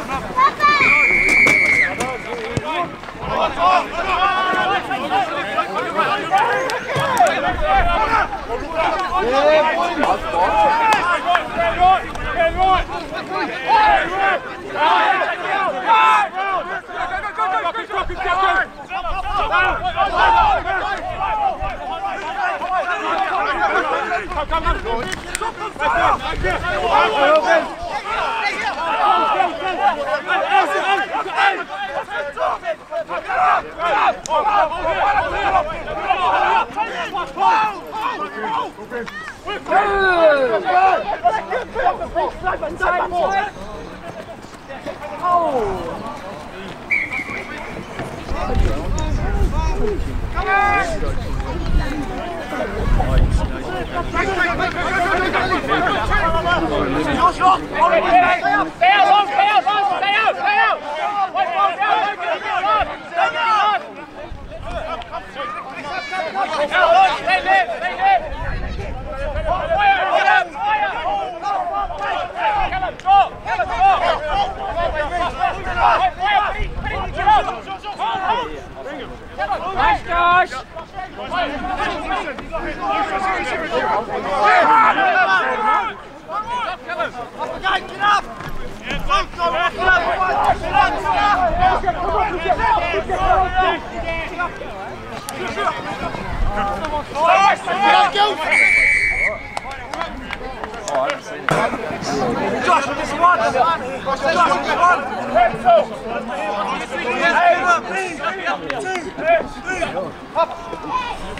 Come on, come on. Nice, Josh! Up!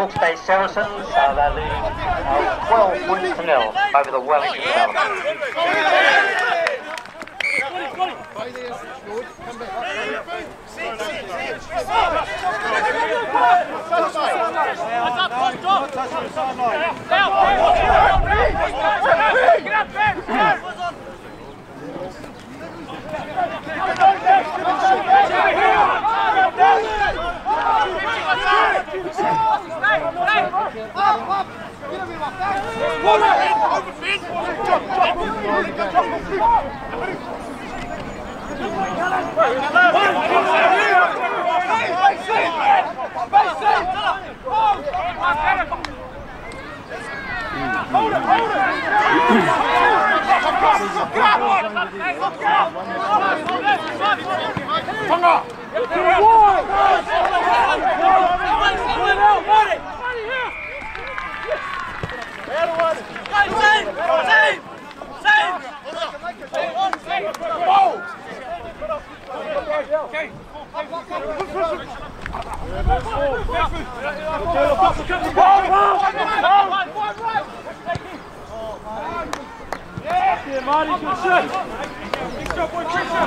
Hawke's Bay Saracens. Uh, they're leading uh, 12 points to nil over the Wellington Down! Hold it, hold it! Get out! Get out! Get out! Marty, good shot. Big shot, boy, trick shot.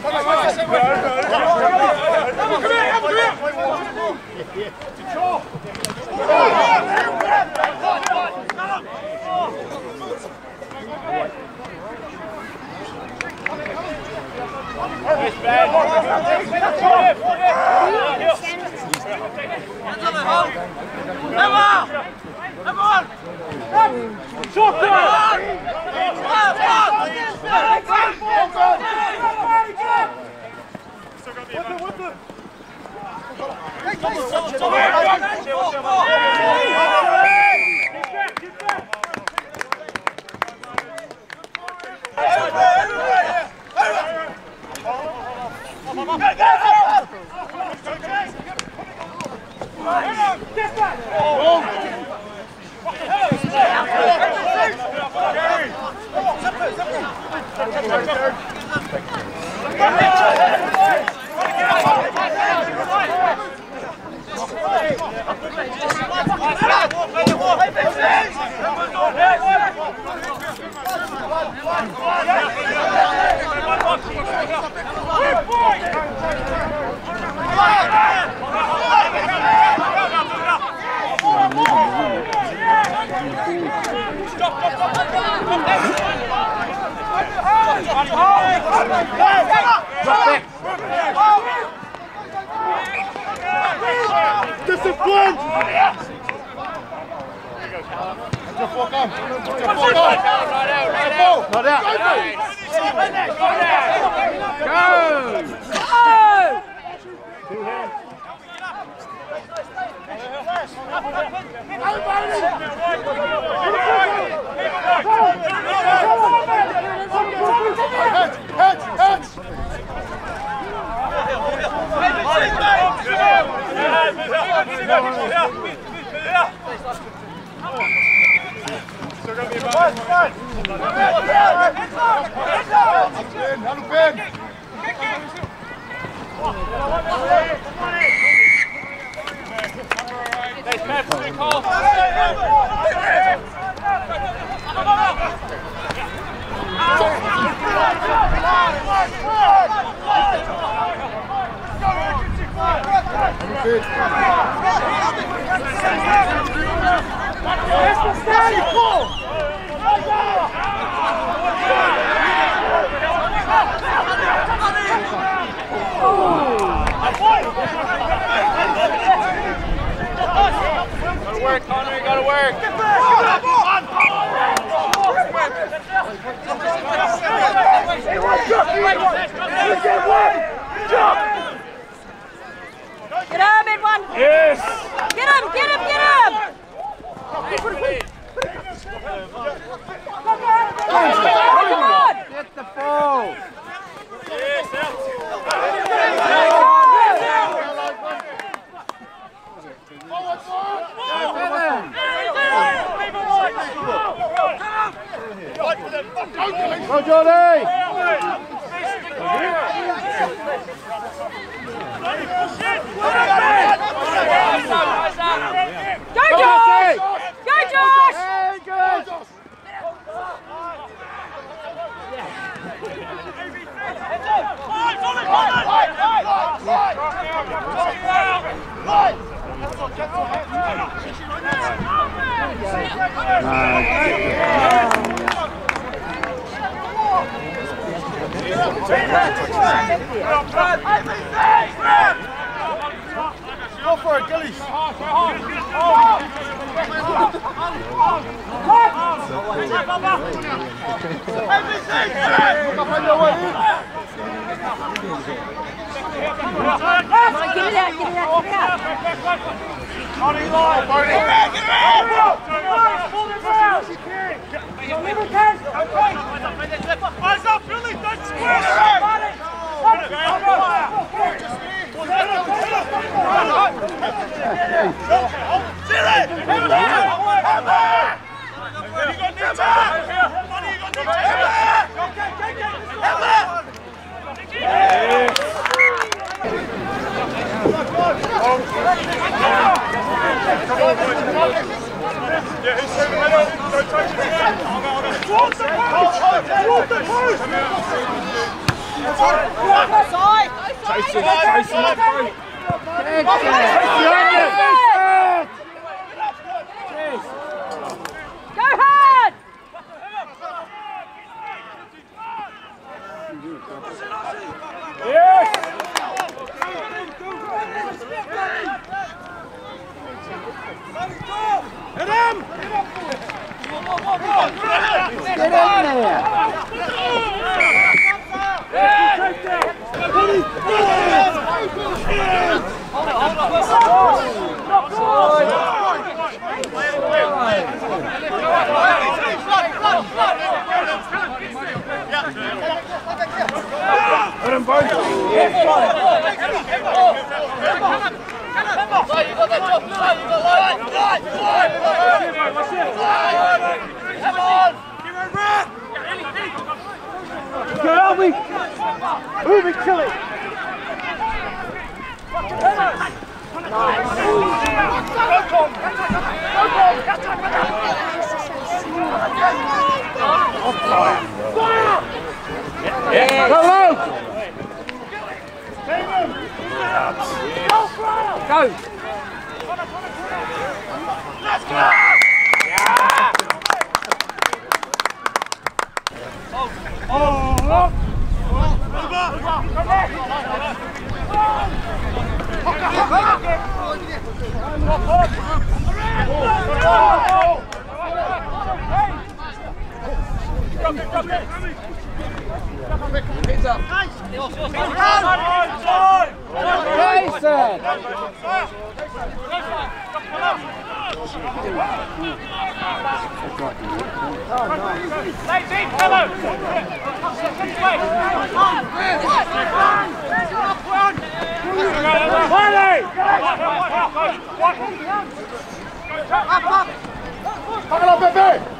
Come on, come on, come on. Come here, Emma, come here. It's a chore. Nice bad. Emma! Emma! Shot! Shot! Shot! Shot! Shot! Oh, Come on! Gotta work, Connor, you gotta. Get him, everyone! Yes! Get him, get him, get him! Come on! Get the ball! Go, Johnny! Go, Josh! Go, Josh! Hey, good! Go for it, Gillies! On, get it out, get it out, get it out. Eyes up, Billy! Don't square! Yeah, he's moving right over. Don't touch his head. Towards the post! Towards the post! Go Up, up! Pak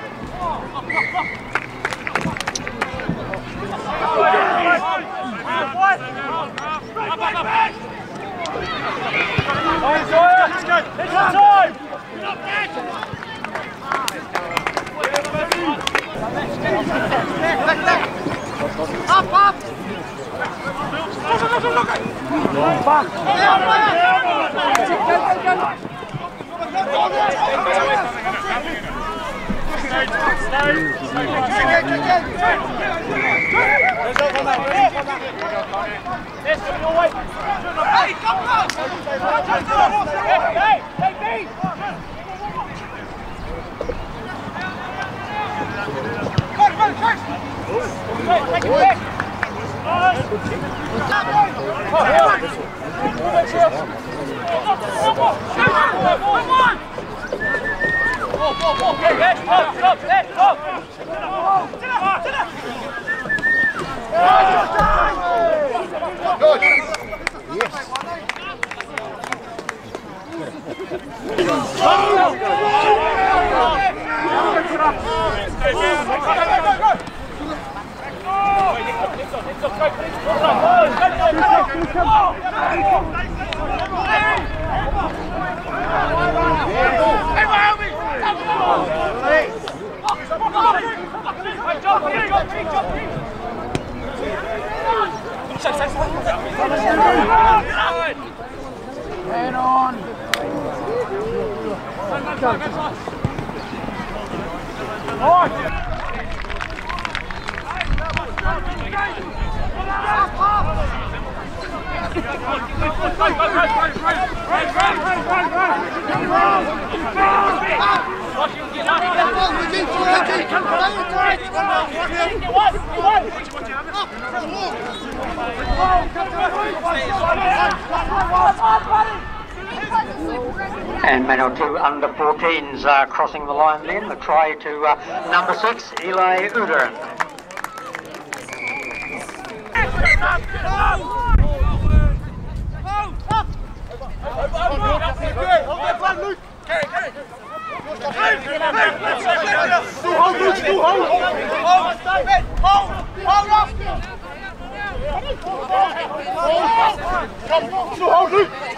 Man on! Wyoming! Man on. And two under 14s uh, crossing the line then. The try to uh, number six, Eli Uderin.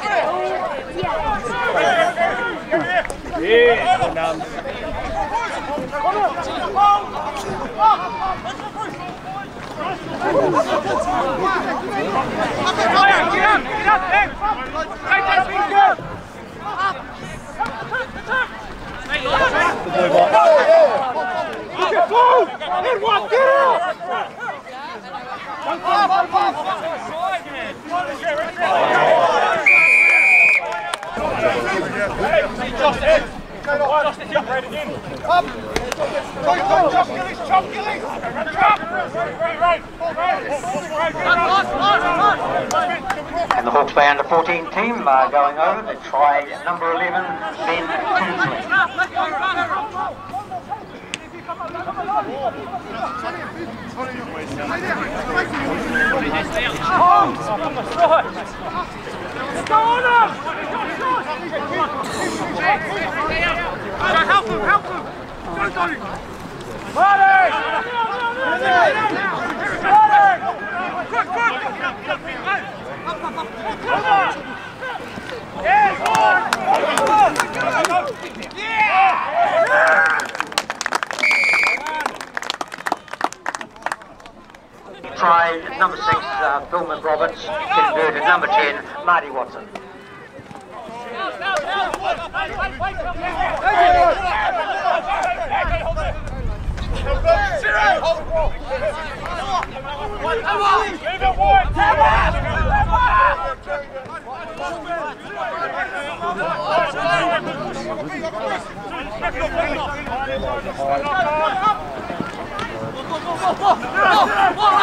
Get out! One pop, one pop! Get it! And the Hawke's Bay under 14 team uh, going over. The try number 11, Ben Tinsley. Help him, help him! Quick, quick! Yes, yeah. Try number six, uh, Phil McRoberts. Converted number 10, Marty Watson. Go,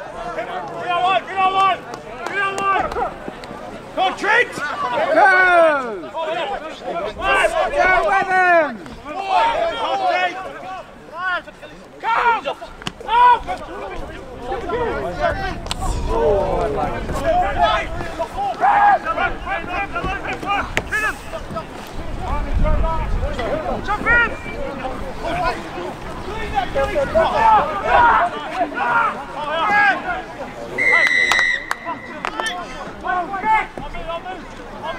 Trent! Go! Go with him! Jump in!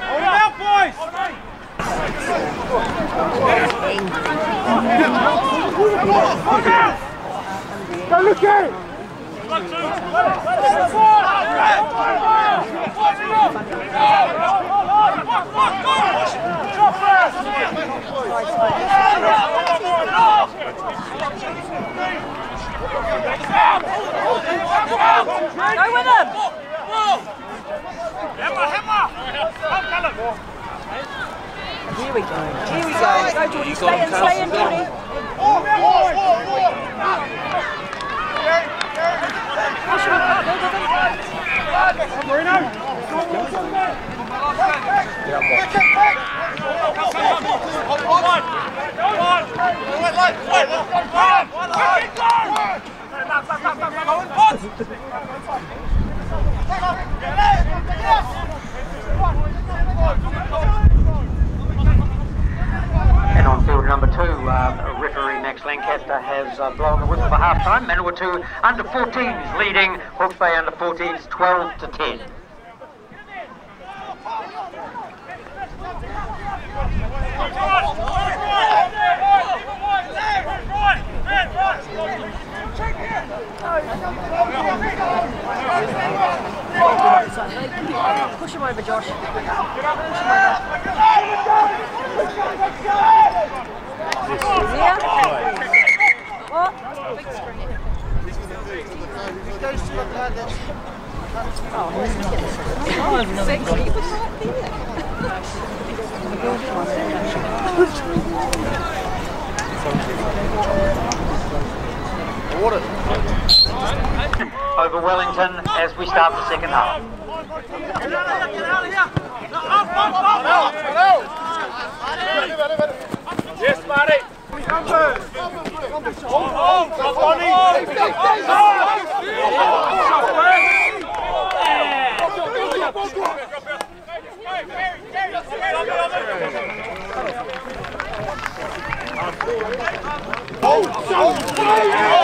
Hold it out, boys! Go, Lucky! Go with him. Hammer, hammer! Come, Callum! Here we go. Here we go. Go, Geordie. Stay in, stay in, Come on, come on. One! One! One! Um, referee Max Lancaster has uh, blown the whistle for half time. Manawatu under 14s leading Hawke's Bay under 14s 12 to 10. Push him over, Josh. Yeah. What? Big Over Wellington as we start the second half. Yes, Mari. Kampers! Om, om, Champagne! Oh, so fire!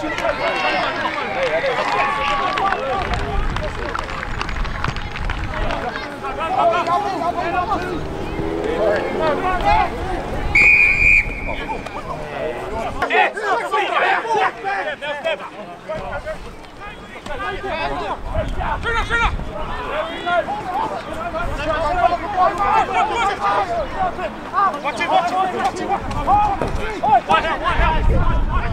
Out, white out.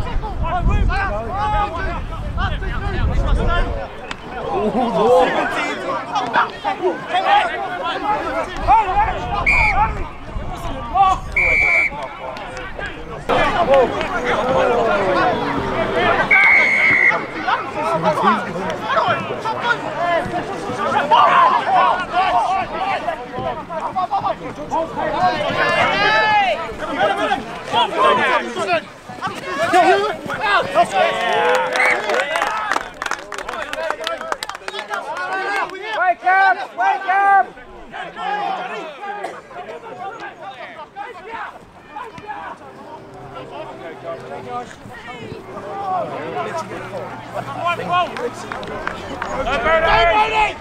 야, 야, 야. Wake up! Wake up! One, one. Go, Bernie.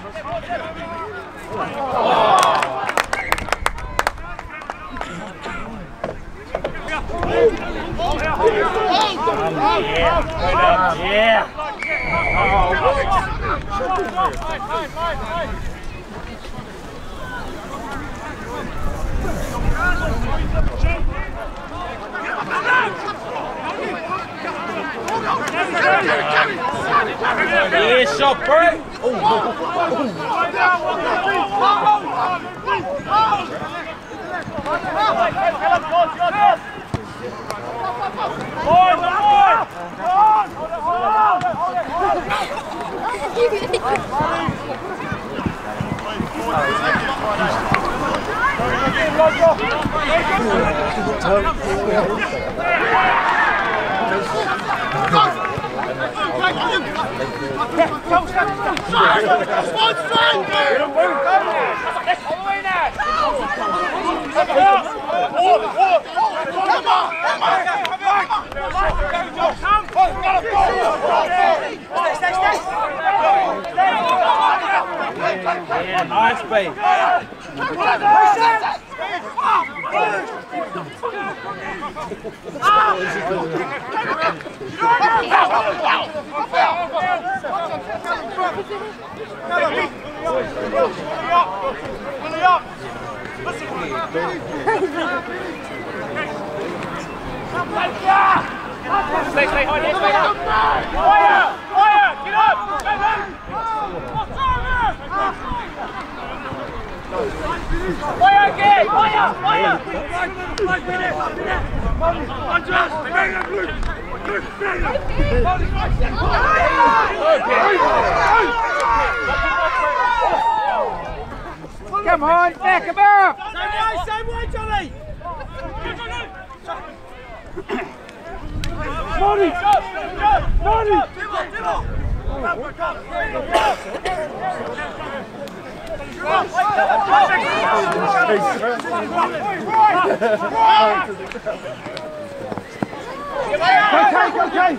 Yes, shot, Brett! 잘 Nice, babe. Stay, stay, hold it, stay down. Fire! Fire! Get up! Go, go! Come on, back him up! Same way, Johnny! Money! Money! Okay, okay.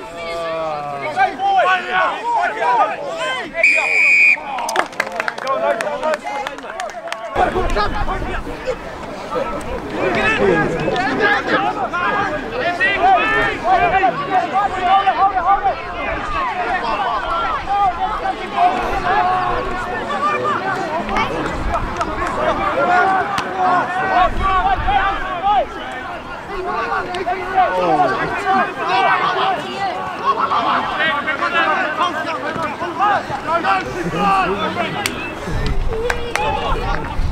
Hold it, hold it, hold it! Oh.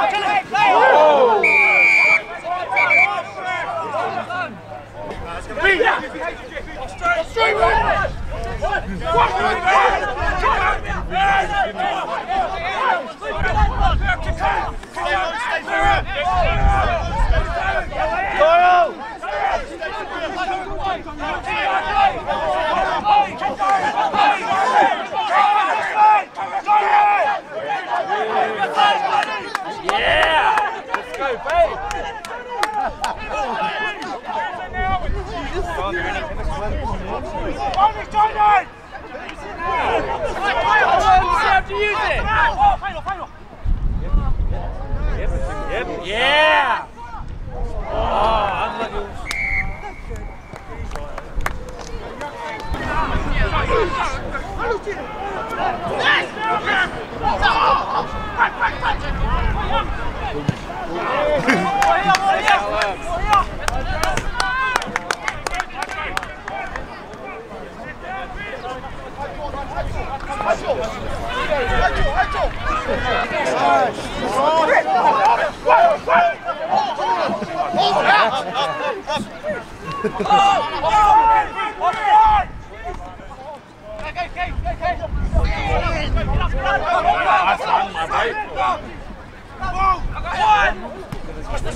Let's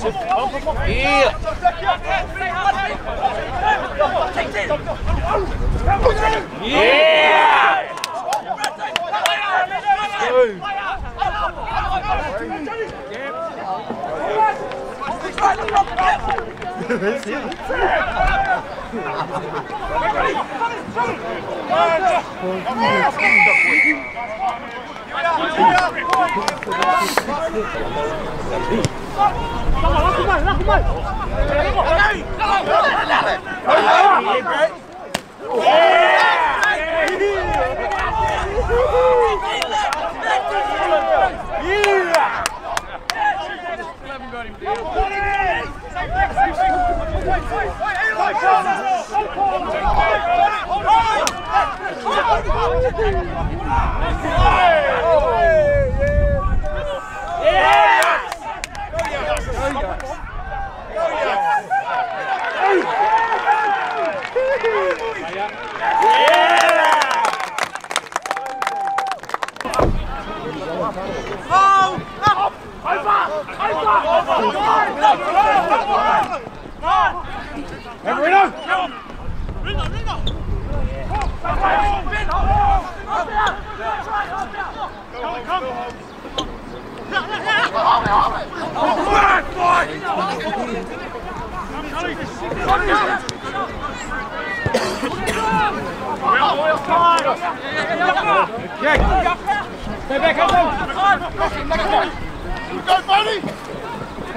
Yeah. Stay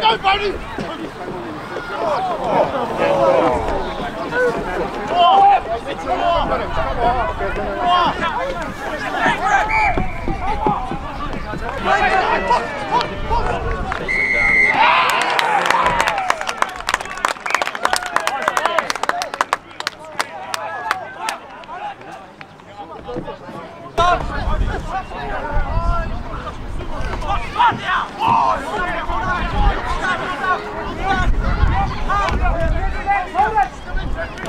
야 빨리! Oh,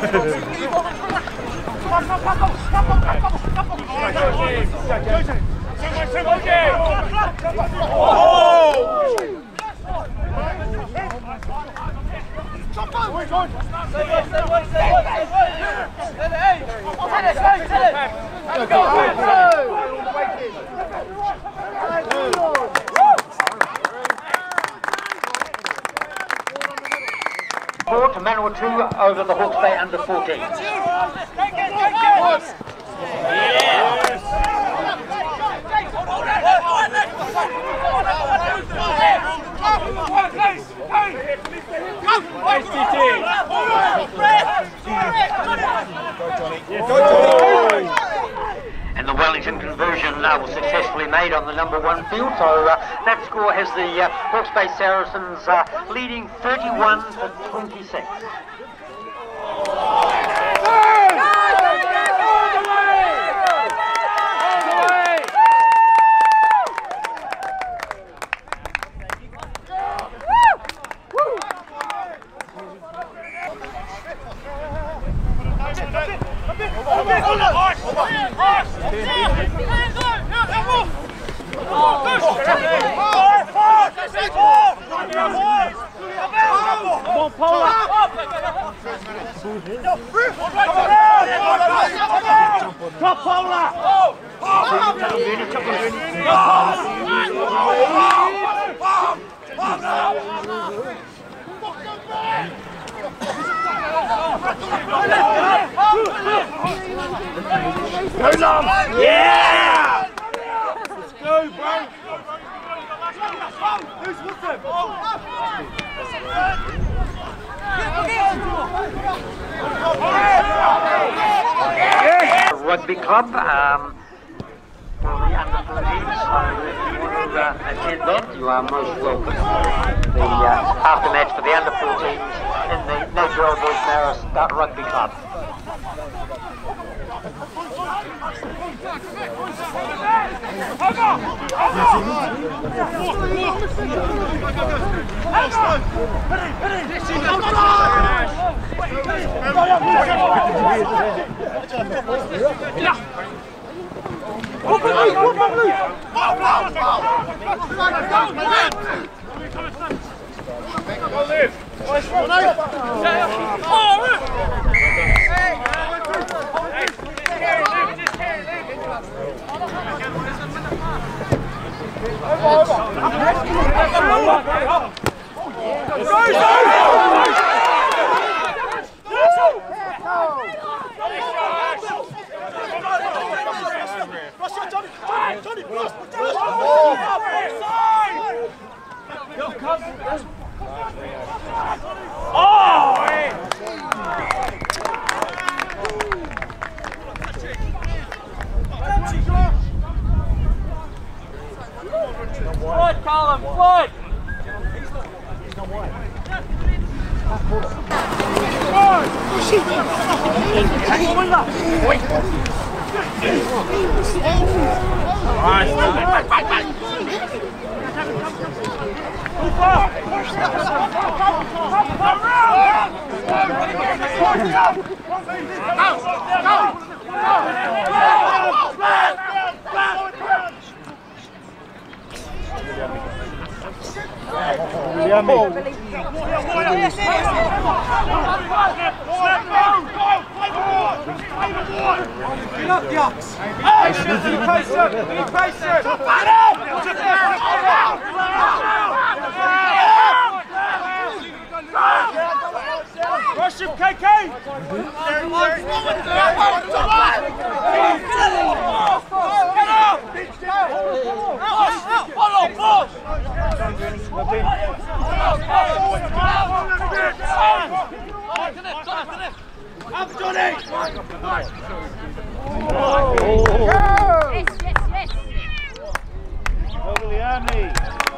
Come on! Over the Hawke's Bay under 14. And the Wellington conversion uh, was successfully made on the number one field. So uh, that score has the uh, Hawke's Bay Saracens uh, leading 31 to 26. on, Paula! Top Paula! Go, Lam! Yeah! Let's go, bro! Who's with him? 14s. So if you want to uh, attend that, you are most welcome. The uh, aftermatch for the under 14s in the Napier Old Boys Marist Rugby Club. Ja! Kom maar nu, kom maar nu! Go, go! yourselves. Get up, Yox! Hey, Billy Pacer! Billy Pacer! Top! Rush him, KK! They're locked woman! Come on! Get up! Pitch down! Follow, push! Don't do anything, Bobby. Up, Johnny! Oh. Yes, yes, yes! Over the army!